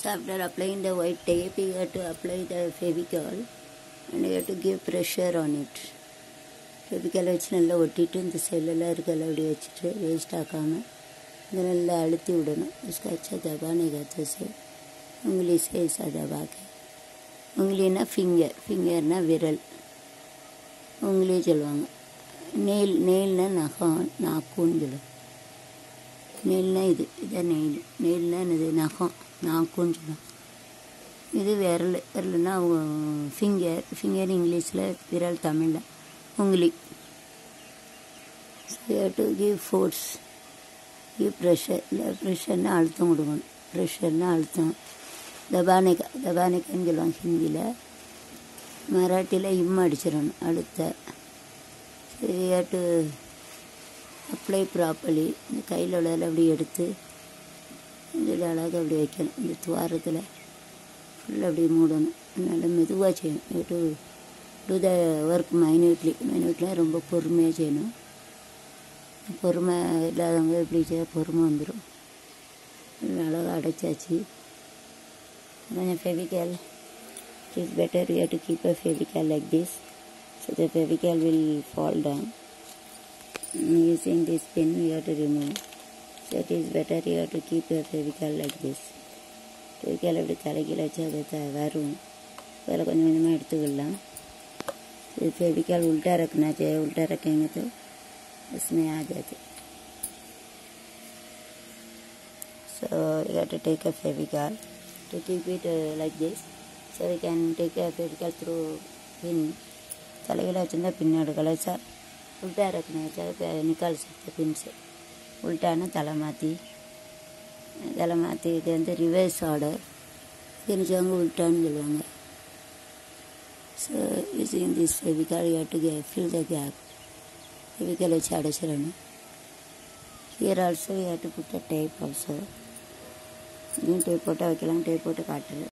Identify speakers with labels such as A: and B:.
A: So after applying the white tape, you have to apply the Fevicol and you have to give pressure on it. Fevicol வச்சு நல்லா ஒட்டிட்டு இந்த செல்லெல்லாம் இருக்கல அப்படி வச்சுட்டு வேஸ்ட் ஆக்காமல் இதை நல்லா அழுத்தி விடணும் उसका अच्छा दबाने का तो से उंगली से ऐसा दबा के உங்கிலின்னா ஃபிங்கர் ஃபிங்கர்னா விரல் உங்களே சொல்லுவாங்க நெயில் நெயில்னா நகம் நாக்குன்னு சொல்லுவாங்க நெயில்னா இது இதான் நெயில் நெயில்னா இது நகம் நாக்குன்னு சொல்லுவாங்க இது விரல் விரல்னா ஃபிங்கர் ஃபிங்கர் இங்கிலீஷில் விரல் தமிழில் உங்கிலி. To give force give pressure இல்லை ப்ரெஷர்னால் அழுத்தம் கொடுக்கணும். ப்ரெஷர்னால் அழுத்தம். தபானிக்கா தபானிக்கான்னு சொல்லுவாங்க ஹிந்தியில். மராட்டியில் இம் அடிச்சிடணும் அழுத்த. சரி டு அப்ளை ப்ராப்பர்லி இந்த கையில் உள்ளதில் அப்படி எடுத்து கொஞ்சம் அழகாக அப்படி வைக்கணும். இந்த துவாரத்தில் ஃபுல்லாக அப்படி மூடணும். நல்லா மெதுவாக செய்யணும். To to the work minutely மைன்யூட்லாம் ரொம்ப பொறுமையாக செய்யணும். பொறுமை இல்லாதவங்க எப்படி செய்ய பொறுமை வந்துடும் அழகாக அடைச்சாச்சு. கொஞ்சம் Fevicol it is better you have to keep a fevical like this so the fevical will fall down. Using this pin you have to remove. so it is better you have to keep a fevical like this fevical அப்படி தலைக்கீழ வச்சு அது த வரும் அதில் கொஞ்சம் கொஞ்சமாக எடுத்துக்கலாம் இது फेविकल उल्टा रखना चाहिए उल्टा रखेंगे तो इसमें आ जाते so you have to take a fevical to keep it uh, like this so we can take a fevical through pin தலைகளை வச்சுருந்தா பின் எடுக்கலாம் சார் உல்ட்டா रखना चाहिए निकाल सकते पिन से உள்டான தலை மாற்றி தலை மாற்றி இது வந்து ரிவர்ஸ் ஆர்டர் தெரிஞ்சவங்க உள்டான்னு சொல்லுவாங்க. So using this Fevicol you to K fill the gap Fevicol வச்சு அடைச்சிடணும். Here also you to put a tape also இதையும் டேப் போட்டால் வைக்கலாம் டேப் போட்டு காட்டுறேன்.